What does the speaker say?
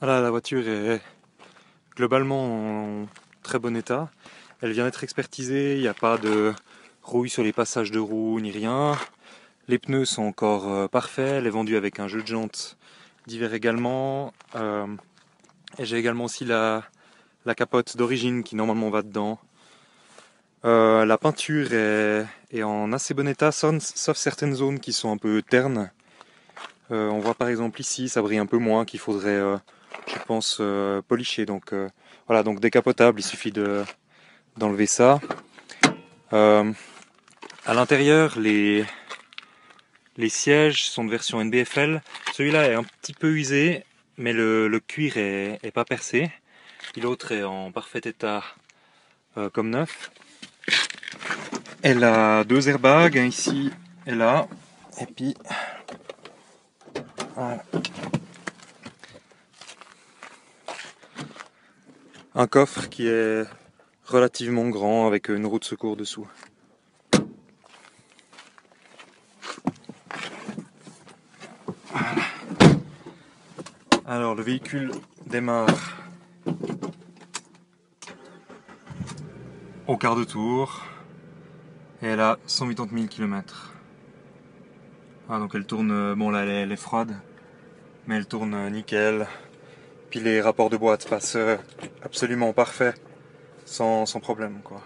Voilà, la voiture est globalement en très bon état. Elle vient d'être expertisée, il n'y a pas de rouille sur les passages de roues ni rien. Les pneus sont encore euh, parfaits, elle est vendue avec un jeu de jantes d'hiver également. Euh, j'ai également aussi la, la capote d'origine qui normalement va dedans. Euh, la peinture est, en assez bon état, sauf, certaines zones qui sont un peu ternes. on voit par exemple ici, ça brille un peu moins, qu'il faudrait je pense, euh, poliché. Donc euh, voilà, donc décapotable, il suffit de d'enlever ça. Euh, à l'intérieur, les les sièges sont de version NBFL. Celui-là est un petit peu usé, mais le, le cuir est, est, pas percé. L'autre est en parfait état euh, comme neuf. Elle a deux airbags, ici et là. Et puis, voilà. Un coffre qui est relativement grand avec une roue de secours dessous. Alors le véhicule démarre au quart de tour et elle a 180 000 km. Ah, donc elle tourne, bon là elle est froide, mais elle tourne nickel. Puis les rapports de boîte passent absolument parfait, sans, problème quoi.